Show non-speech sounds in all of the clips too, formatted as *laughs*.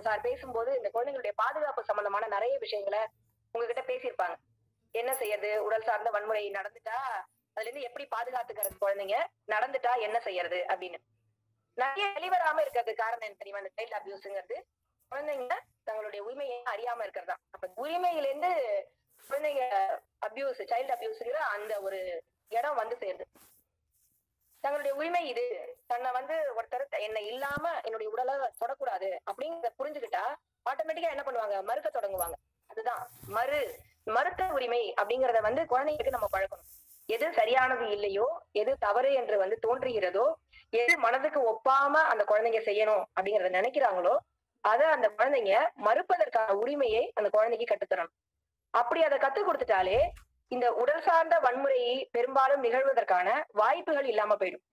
Sir பேசும்போது இந்த குழந்தைங்களுடைய பாதுகாப்பு சம்பந்தமான நிறைய விஷயங்களை உங்ககிட்ட பேசியிருப்பாங்க. என்ன செய்யறது? உடல் சார்ந்த வன்முறை நடந்துட்டா? அதுல இருந்து எப்படி பாதுகாத்துக்கிறது குழந்தைங்க? நடந்துட்டா என்ன செய்யறது அப்படின்னு. நிறைய வெளிவராம இருக்கிறது காரணம் என்ன தெரியுமா? இந்த சைல்ட் அபியூஸ்ங்கிறது குழந்தைங்க தங்களுடைய உரிமையை அறியாம இருக்கிறது அப்ப உரிமையிலேருந்து குழந்தைங்க அபியூஸ் சைல்ட் அபியூஸ்ங்கிற அந்த ஒரு இடம் வந்து சேருது. தங்களுடைய உரிமை இது. தன்னை வந்து ஒருத்தர் என்னை இல்லாம என்னுடைய உடலை தொடக்கூடாது அப்படிங்கிறத புரிஞ்சுக்கிட்டா ஆட்டோமேட்டிக்கா என்ன பண்ணுவாங்க? மறுக்க தொடங்குவாங்க. அதுதான். மறு மறுத்த உரிமை அப்படிங்கறத வந்து குழந்தைங்களுக்கு நம்ம பழக்கணும் எது சரியானது இல்லையோ எது தவறு என்று வந்து தோன்றுகிறதோ எது மனதுக்கு ஒப்பாம அந்த குழந்தைங்க செய்யணும் அப்படிங்கறத நினைக்கிறாங்களோ அதை அந்த குழந்தைங்க மறுப்பதற்கான உரிமையை அந்த குழந்தைக்கு கட்டுத்தரணும் அப்படி அதை கத்துக் கொடுத்துட்டாலே இந்த உடல் சார்ந்த வன்முறையை பெரும்பாலும் நிகழ்வதற்கான வாய்ப்புகள் இல்லாம போயிடும்.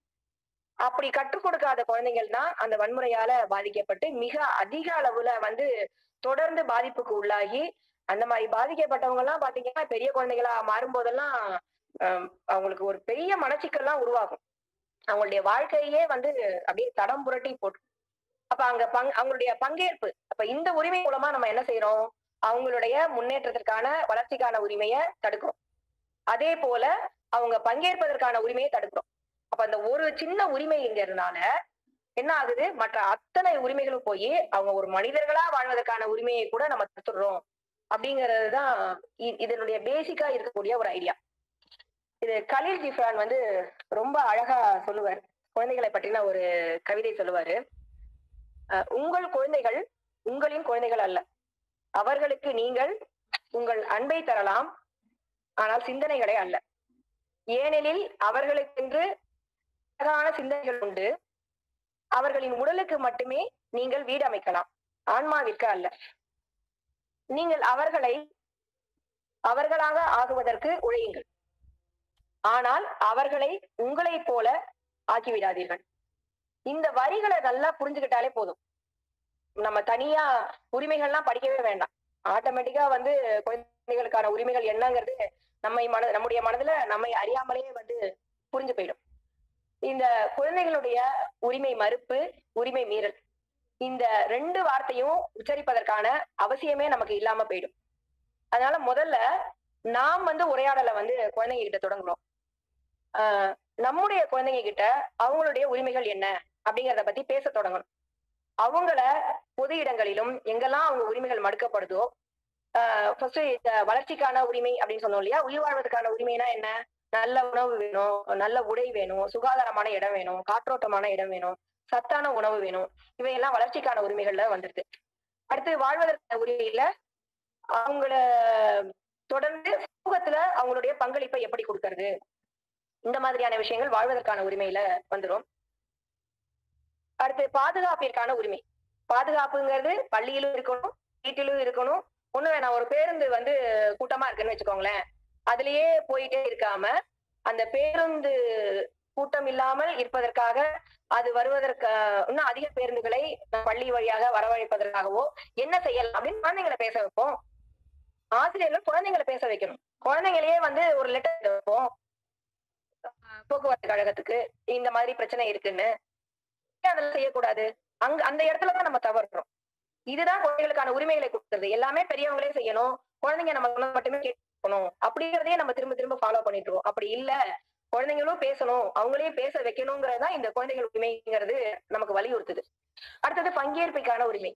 அப்படி கற்றுக் கொடுக்காத குழந்தைகள் தான் அந்த வன்முறையால பாதிக்கப்பட்டு மிக அதிக அளவுல வந்து தொடர்ந்து பாதிப்புக்கு உள்ளாகி அந்த மாதிரி பாதிக்கப்பட்டவங்க எல்லாம் பாத்தீங்கன்னா பெரிய குழந்தைகளா மாறும்போதெல்லாம் ஆஹ் அவங்களுக்கு ஒரு பெரிய மனச்சிக்கல்லாம் உருவாகும். அவங்களுடைய வாழ்க்கையே வந்து அப்படியே தடம் புரட்டி போட்டு அப்ப அங்க பங் அவங்களுடைய பங்கேற்பு அப்ப இந்த உரிமை மூலமா நம்ம என்ன செய்யறோம் அவங்களுடைய முன்னேற்றத்திற்கான வளர்ச்சிக்கான உரிமையை தடுக்கிறோம். அதே போல அவங்க பங்கேற்பதற்கான உரிமையை தடுக்கிறோம். அப்ப அந்த ஒரு சின்ன உரிமைங்கிறதுனால என்ன ஆகுது? மற்ற அத்தனை உரிமைகளும் போய் அவங்க ஒரு மனிதர்களா வாழ்வதற்கான உரிமையை கூட நம்ம தடுத்துடுறோம். அப்படிங்கிறது தான் இதனுடைய பேசிக்கா இருக்கக்கூடிய ஒரு ஐடியா இது கலீல் ஜிஃப்ரான் வந்து ரொம்ப அழகா சொல்லுவார். குழந்தைகளை பற்றின ஒரு கவிதை சொல்லுவாரு. உங்கள் குழந்தைகள் உங்களின் குழந்தைகள் அல்ல. அவர்களுக்கு நீங்கள் உங்கள் அன்பை தரலாம் ஆனால் சிந்தனைகளை அல்ல. ஏனெனில் அவர்களுக்கென்று அழகான சிந்தனைகள் உண்டு. அவர்களின் உடலுக்கு மட்டுமே நீங்கள் வீடு அமைக்கலாம். ஆன்மாவிற்கு அல்ல. நீங்கள் அவர்களை அவர்களாக ஆகுவதற்கு உழையுங்கள். ஆனால் அவர்களை உங்களைப் போல ஆக்கிவிடாதீர்கள். இந்த வரிகளை நல்லா புரிஞ்சுக்கிட்டாலே போதும். நம்ம தனியா உரிமைகள்லாம் படிக்கவே வேண்டாம். ஆட்டோமேட்டிக்கா வந்து குழந்தைகளுக்கான உரிமைகள் என்னங்கிறது நம்மை மன நம்முடைய மனதுல நம்மை அறியாமலேயே வந்து புரிஞ்சு போயிடும். இந்த குழந்தைகளுடைய உரிமை மறுப்பு உரிமை மீறல். இந்த ரெண்டு வார்த்தையும் உச்சரிப்பதற்கான அவசியமே நமக்கு இல்லாம போயிடும். அதனால முதல்ல நாம் வந்து உரையாடலை வந்து குழந்தைங்க கிட்ட தொடங்குறோம். ஆஹ் நம்முடைய குழந்தைங்க கிட்ட அவங்களுடைய உரிமைகள் என்ன அப்படிங்கிறத பத்தி பேச தொடங்கணும். அவங்கள பொது இடங்களிலும் எங்கெல்லாம் அவங்க உரிமைகள் மறுக்கப்படுதோ ஃபர்ஸ்ட் இந்த வளர்ச்சிக்கான உரிமை அப்படின்னு சொன்னோம் இல்லையா? உயிர் வாழ்வதற்கான உரிமைனா என்ன? நல்ல உணவு வேணும் நல்ல உடை வேணும் சுகாதாரமான இடம் வேணும் காற்றோட்டமான இடம் வேணும் சத்தான உணவு வேணும். இவையெல்லாம் வளர்ச்சிக்கான உரிமைகள்ல வந்துருது அடுத்து வாழ்வதற்கான உரிமையில அவங்கள தொடர்ந்து சமூகத்துல அவங்களுடைய பங்களிப்பை எப்படி கொடுக்கறது? இந்த மாதிரியான விஷயங்கள் வாழ்வதற்கான உரிமையில வந்துடும் அடுத்து பாதுகாப்பிற்கான உரிமை. பாதுகாப்புங்கிறது பள்ளியிலும் இருக்கணும் வீட்டிலும் இருக்கணும். ஒண்ணு வேணாம் ஒரு பேருந்து வந்து கூட்டமா இருக்குன்னு வச்சுக்கோங்களேன். அதுலயே போயிட்டே இருக்காம அந்த பேருந்து கூட்டம் இல்லாமல் இருப்பதற்காக அது வருவதற்கு இன்னும் அதிக பேருந்துகளை பள்ளி வழியாக வரவழைப்பதற்காகவோ என்ன செய்யலாம் அப்படின்னு குழந்தைங்களை பேச வைப்போம். ஆசிரியர்கள் குழந்தைங்களை பேச வைக்கணும். குழந்தைங்களையே வந்து ஒரு லெட்டர் வைப்போம். போக்குவரத்து கழகத்துக்கு இந்த மாதிரி பிரச்சனை இருக்குன்னு. அதெல்லாம் செய்யக்கூடாது? அங்க அந்த இடத்துலதான் நம்ம தவறுறோம் இதுதான் குழந்தைகளுக்கான உரிமைகளை கொடுக்கறது. எல்லாமே பெரியவங்களே செய்யணும். குழந்தைங்க நம்ம மட்டுமே கேட்டு இருக்கணும் அப்படிங்கறதையே நம்ம திரும்ப திரும்ப ஃபாலோ பண்ணிட்டு இருக்கோம். அப்படி இல்ல குழந்தைங்களும் பேசணும். அவங்களையும் பேச வைக்கணுங்கிறதுதான் இந்த குழந்தைகள் உரிமைங்கிறது நமக்கு வலியுறுத்துது. அடுத்தது பங்கேற்பிற்கான உரிமை.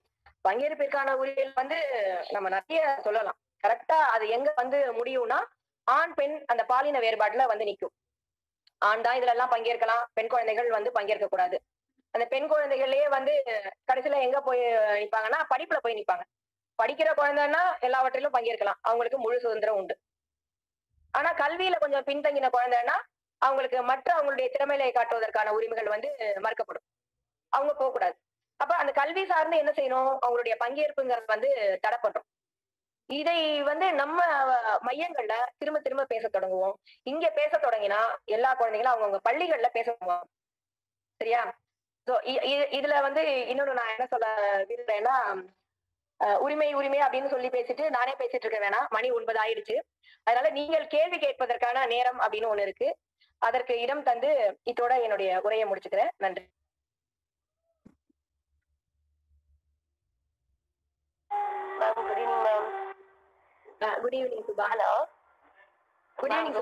பங்கேற்பிற்கான உரிமை வந்து நம்ம நிறைய சொல்லலாம். கரெக்டா அது எங்க வந்து முடியும்னா ஆண் பெண் அந்த பாலின வேறுபாட்டுல வந்து நிக்கும். ஆண் தான் இதுல எல்லாம் பங்கேற்கலாம் பெண் குழந்தைகள் வந்து பங்கேற்க கூடாது. அந்த பெண் குழந்தைகளே வந்து கடைசியில எங்க போய் நிப்பாங்கன்னா படிப்புல போய் நிப்பாங்க. படிக்கிற குழந்தைன்னா எல்லாவற்றிலும் பங்கேற்கலாம். அவங்களுக்கு முழு சுதந்திரம் உண்டு. ஆனா கல்வியில கொஞ்சம் பின்தங்கின குழந்தைன்னா அவங்களுக்கு மற்ற அவங்களுடைய திறமையை காட்டுவதற்கான உரிமைகள் வந்து மறுக்கப்படும். அவங்க போக கூடாது அப்ப அந்த கல்வி சார்ந்து என்ன செய்யணும்? அவங்களுடைய பங்கேற்புங்கிறது வந்து தடைப்பட்டோம் இதை வந்து நம்ம மையங்கள்ல திரும்ப திரும்ப பேச தொடங்குவோம். இங்க பேச தொடங்கினா எல்லா குழந்தைகளும் அவங்கவுங்க பள்ளிகள்ல பேச சரியா? சோ இதுல வந்து இன்னொன்னு நான் என்ன சொல்ல விரும்புறேன்னா உரிமை உரிமை அப்படின்னு சொல்லி பேசிட்டு நானே பேசிட்டு இருக்க வேணாம் மணி ஒன்பது ஆயிடுச்சு. அதனால நீங்கள் கேள்வி கேட்பதற்கான நேரம் அப்படின்னு ஒண்ணு இருக்கு. அதற்கு இடம் தந்து இதோட என்னுடைய உரையை முடிச்சுக்கிறேன். நன்றி. Good ma'am good evening Subha. Good evening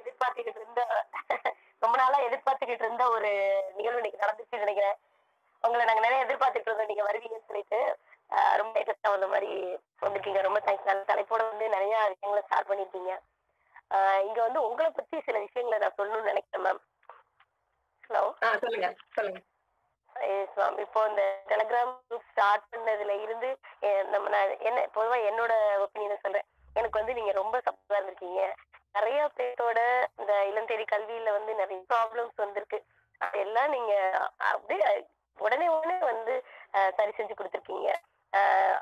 எதிர்பார்த்துக்கிட்டு இருந்த *laughs* ரொம்ப நாளா எதிர்பார்த்துக்கிட்டு இருந்த ஒரு நிகழ்வு இன்னைக்கு நடந்துச்சு நினைக்கிறேன். உங்களை நாங்க நிறைய எதிர்பார்த்துட்டு இருந்தோம். நீங்க வருவீங்கன்னு சொல்லிட்டு. ரொம்ப லேட்டஸ்டா வந்த மாதிரி வந்திருக்கீங்க ரொம்ப தேங்க்ஸ் நல்ல தலைப்போட வந்து நிறைய விஷயங்களை ஸ்டார்ட் பண்ணிருக்கீங்க. இங்க வந்து உங்களை பத்தி சில விஷயங்களை நான் சொல்லணும்னு நினைக்கிறேன் மேம் ஹலோ சொல்லுங்க. சொல்லுங்க. மேம் இப்போ இந்த டெலிகிராம் குரூப் ஸ்டார்ட் பண்ணதுல இருந்து நம்ம நான் என்ன பொதுவா என்னோட ஒப்பீனியனை சொல்றேன். எனக்கு வந்து நீங்க ரொம்ப சப்போர்ட்டா இருந்திருக்கீங்க. நிறைய பேரோட இந்த இளந்தேடி கல்வியில வந்து நிறைய ப்ராப்ளம்ஸ் வந்திருக்கு. அதெல்லாம் நீங்க அப்படியே உடனே உடனே வந்து சரி செஞ்சு கொடுத்துருக்கீங்க.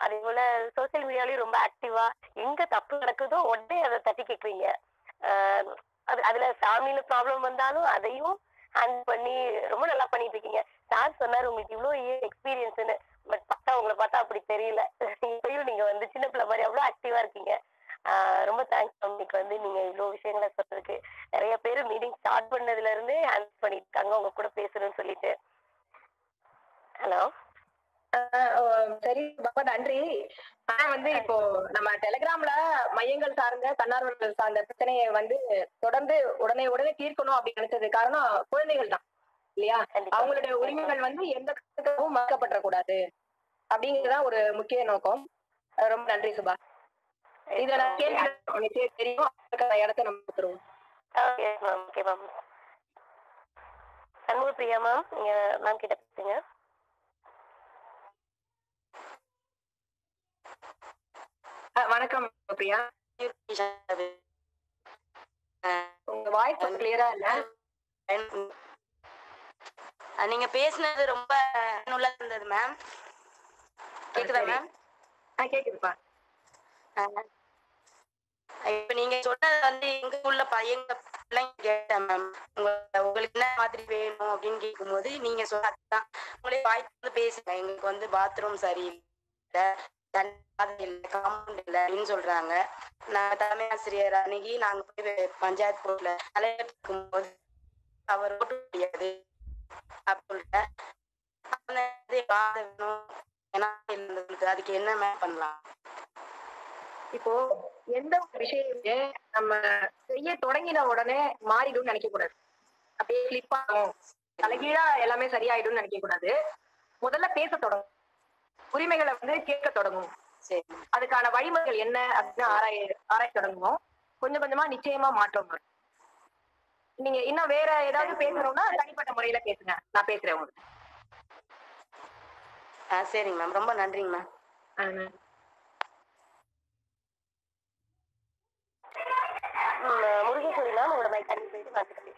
அதே போல சோசியல் மீடியாலயும் ரொம்ப ஆக்டிவா எங்க தப்பு நடக்குதோ உடனே அதை தட்டி கேக்குறீங்க அது அதுல சாமியில ப்ராப்ளம் வந்தாலும் அதையும் ஹேண்டில் பண்ணி ரொம்ப நல்லா பண்ணிட்டு இருக்கீங்க சார் சொன்னாரு உங்களுக்கு இவ்வளவு இயர் எக்ஸ்பீரியன்ஸ்னு பட் பார்த்தா உங்களை பார்த்தா அப்படி தெரியல. இப்பயும் நீங்க வந்து சின்ன பிள்ளை மாதிரி அவ்வளவு ஆக்டிவா இருக்கீங்க. ரொம்ப தேங்க்ஸ் உங்களுக்கு வந்து நீங்க இவ்வளவு விஷயங்களை சொல்றதுக்கு நிறைய பேர் மீட்டிங் ஸ்டார்ட் பண்ணதுல இருந்தே ஹேண்டில் பண்ணிட்டு இருக்காங்க உங்க கூட பேசணும்னு சொல்லிட்டு. ஹலோ சரி ரொம்ப நன்றி. ஆனா வந்து இப்போ நம்ம டெலிகிராம்ல மையங்கள் சார்ந்த தன்னார்வலர்கள் சார்ந்த பிரச்சனையை வந்து தொடர்ந்து உடனே உடனே தீர்க்கணும் அப்படின்னு நினைச்சது காரணம் குழந்தைகள் தான் இல்லையா. அவங்களுடைய உரிமைகள் வந்து எந்த கருத்துக்கவும் மறுக்கப்படக்கூடாது அப்படிங்கறதுதான் ஒரு முக்கிய நோக்கம். ரொம்ப நன்றி சுபா. இதுல கேள்வி தெரியும். இடத்த நம்ம கொடுத்துருவோம். Okay ma'am. Okay ma'am. Shanmuga Priya ma'am. நீங்க மேம் கிட்ட பேசுங்க. வணக்கம் பிரியா. உங்க வாய்ஸ் கிளியரா இல்ல? நீங்க பேசுனது ரொம்ப நல்லா இருந்தது மேம் கேக்குதா. மேம் கேக்குதுப்பா. இப்ப நீங்க சொன்னது வந்து எங்க உள்ள பையங்க பிள்ளைங்க கேட்டேன் மேம் உங்களுக்கு என்ன மாதிரி வேணும் அப்படின்னு கேட்கும்போது நீங்க சொன்னதுதான் உங்களே வாய்ப்பு வந்து பேசுங்க. எங்களுக்கு வந்து பாத்ரூம் சரியில்லை. அப்படின்னு சொல்றாங்க நான் தலைமை ஆசிரியர் அன்னைக்கு நாங்க போய் பஞ்சாயத்து போர்ட்ல தலைவர் போது அவர் ஓட்டு முடியாது அப்படின்னு ஏன்னா அதுக்கு என்ன மேம் பண்ணலாம் இப்போ எந்த ஒரு விஷயமே நம்ம செய்ய தொடங்கின உடனே மாறிடும்னு நினைக்க கூடாது அப்படியே கிளிப் ஆகும். தலைகீழா எல்லாமே சரியாயிடும்னு நினைக்க கூடாது முதல்ல பேச தொடங்கும். உரிமைகளை வந்து கேட்க தொடங்கும். சரி. அதுக்கான வழிமுறைகள் என்ன அப்படின்னு ஆராய ஆராய தொடங்குவோம். கொஞ்சம் கொஞ்சமா நிச்சயமா மாற்றம் வரும். நீங்க இன்னும் வேற ஏதாவது பேசணும்னா தனிப்பட்ட முறையில பேசுங்க. நான் பேசுறேன் உங்களுக்கு. ஆ சரிங்க மேம். ரொம்ப நன்றிங்க மேம். முருகேஸ்வரி மேம் உங்களோட மைக் அனுப்பி போயிட்டு பேசுங்க